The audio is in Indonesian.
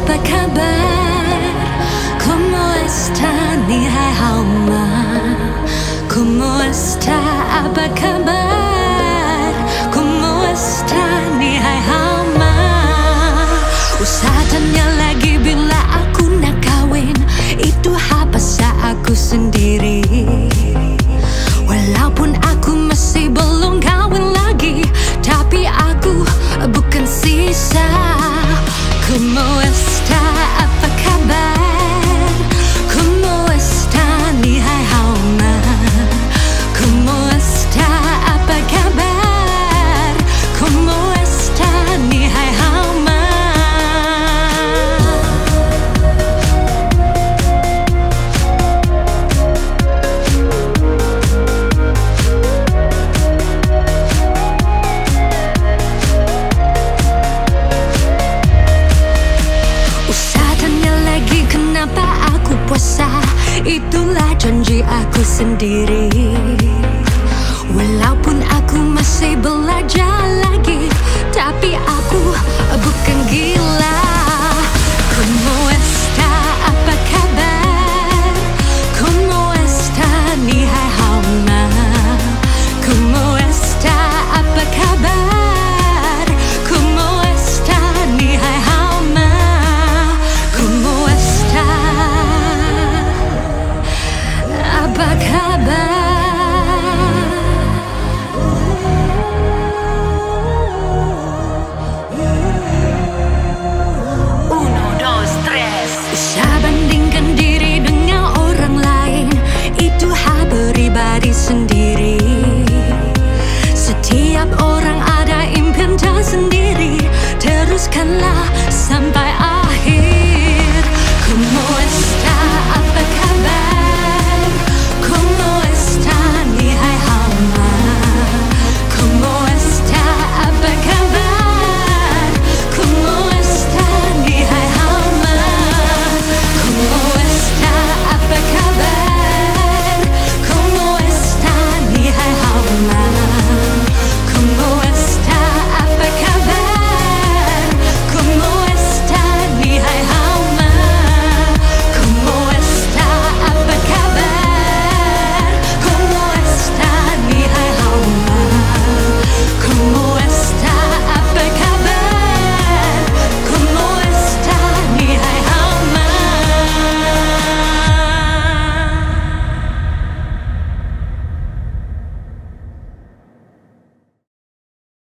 kabar? ¿Cómo está? Ni hai hao ma ¿Cómo está? Apa kabar? ¿Cómo está? Ni hai hao ma Usah tanya lagi bila aku nak kawin Itu hak aku sendiri Walaupun aku Como está? Apa kabar? Itulah janji aku sendiri Walaupun aku masih belajar lagi Tapi aku bukan gila Come on. diri sendiri. Setiap orang ada impian dan sendiri Teruskanlah